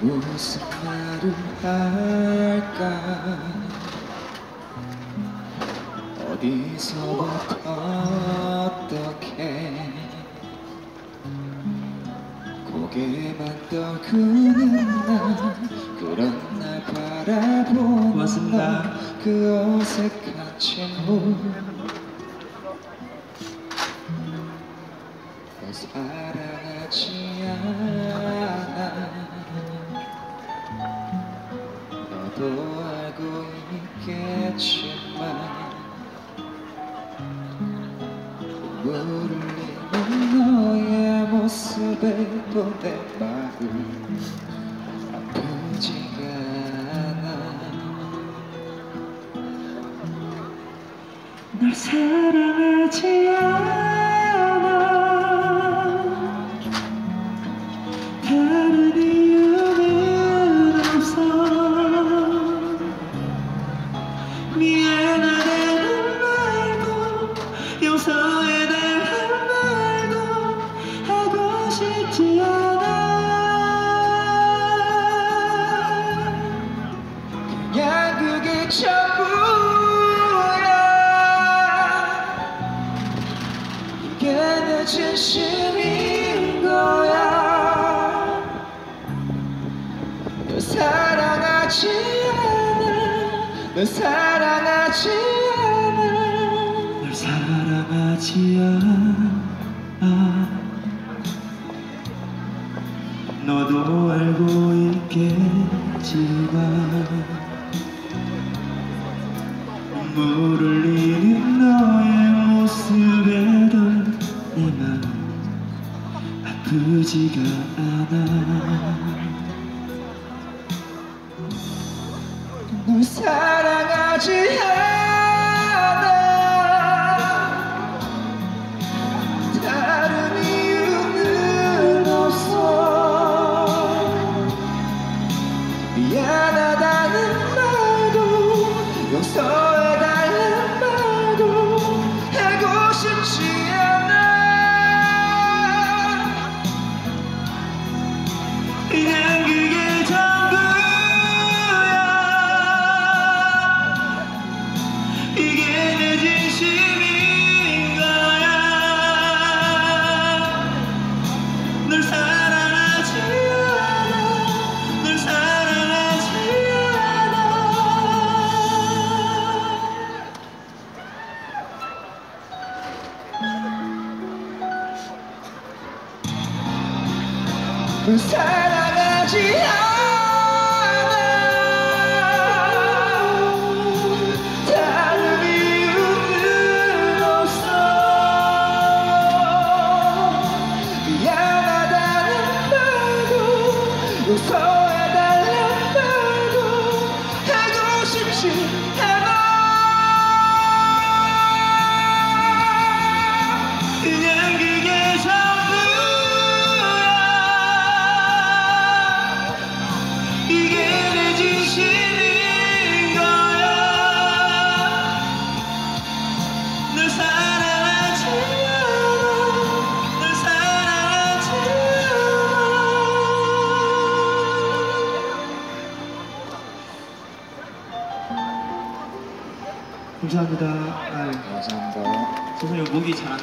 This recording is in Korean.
무슨 말을 할까? 어디서부터 어떻게 고개만 떨구는 날 그런 날 바라보는 고맙습니다. 그 어색한 침묵 너 사랑하지 눈물을 흘리는 너의 모습에도 내 마음 아프지가 않아. 널 사랑하지 미안하다는 말도 용서해달라는 말도 하고 싶지 않아 널 사랑하지 않아. 널 사랑하지 않아. 너도 알고 있겠지만 눈물 흘리는 너의 모습에도 내 마음 아프지가 않아. 널 사랑 미안하다는 말도 용서 사랑하지 않아. 다른 이유는 없어. 미안하다는 말도 용서해달라는 말도 하고 싶지 않아 감사합니다. 감사합니다 선생님 목이 잘 안.